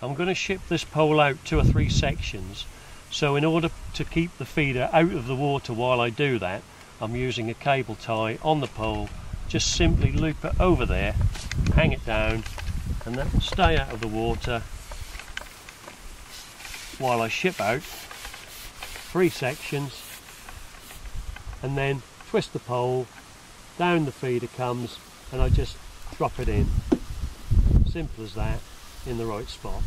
I'm going to ship this pole out two or three sections. So in order to keep the feeder out of the water while I do that I'm using a cable tie on the pole. Just simply loop it over there hang it down and that will stay out of the water while I ship out three sections. And then twist the pole down the feeder comes and I just drop it in. Simple as that in the right spot